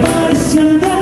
Parece andar